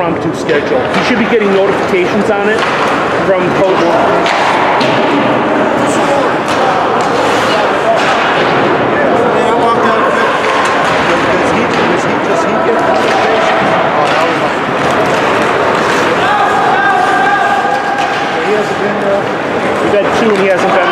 impromptu schedule. You should be getting notifications on it from coach. We've had two and he hasn't been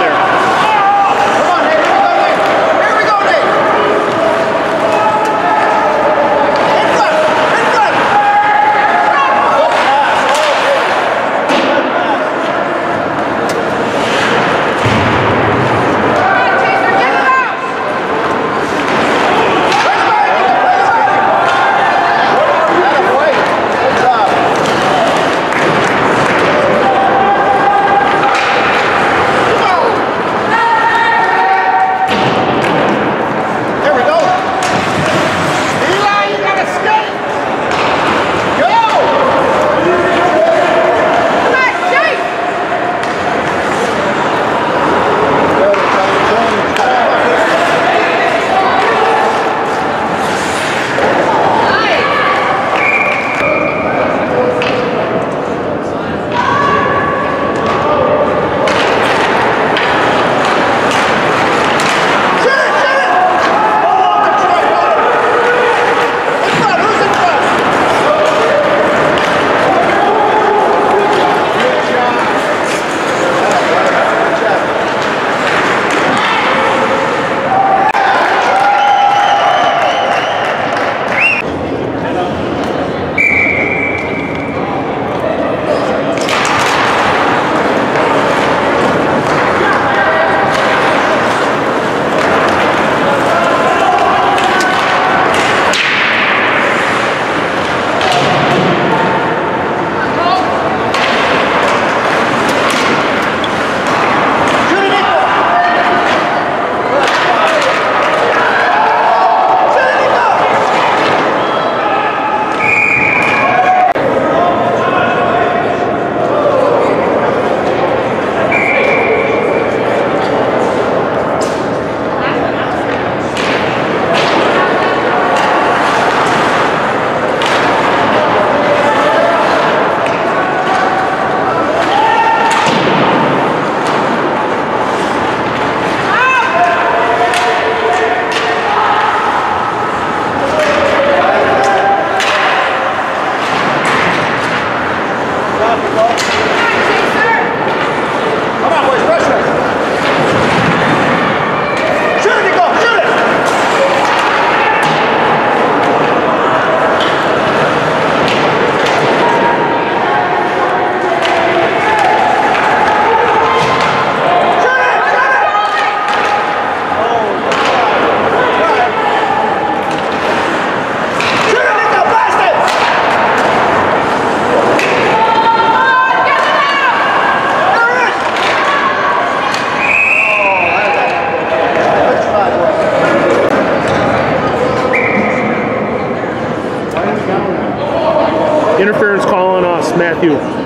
Thank you.